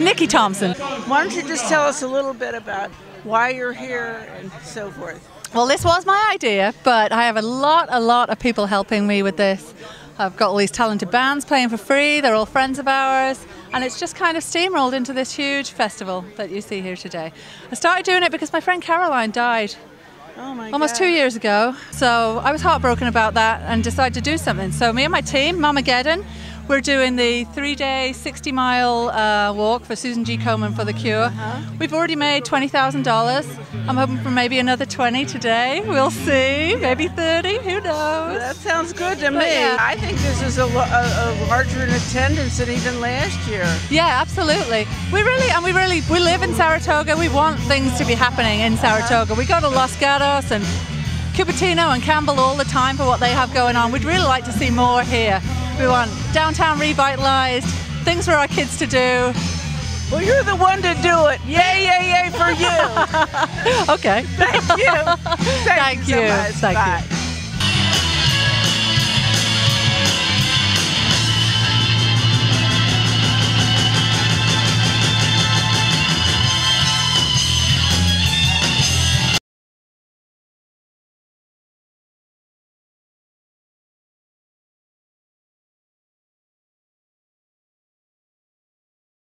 Nikki Thompson. Why don't you just tell us a little bit about why you're here and so forth? Well, this was my idea, but I have a lot, a lot of people helping me with this. I've got all these talented bands playing for free, they're all friends of ours, and it's just kind of steamrolled into this huge festival that you see here today. I started doing it because my friend Caroline died Oh my almost God. two years ago, so I was heartbroken about that and decided to do something. So, me and my team, Mamageddon, we're doing the three day, 60 mile uh, walk for Susan G. Komen for the Cure. Uh-huh. We've already made $20,000. I'm hoping for maybe another 20 today. We'll see. Maybe 30. Who knows? That sounds good to But me. yeah. I think this is a, a, a larger in attendance than even last year. Yeah, absolutely. We really, and we really, we live in Saratoga. We want things to be happening in Saratoga. We go to Los Gatos and Cupertino and Campbell all the time for what they have going on. We'd really like to see more here. Want downtown revitalized, things for our kids to do. Well, you're the one to do it. Yay, yay, yay for you. Okay. Thank you. Thank, Thank you. so you. much. Thank you. Bye.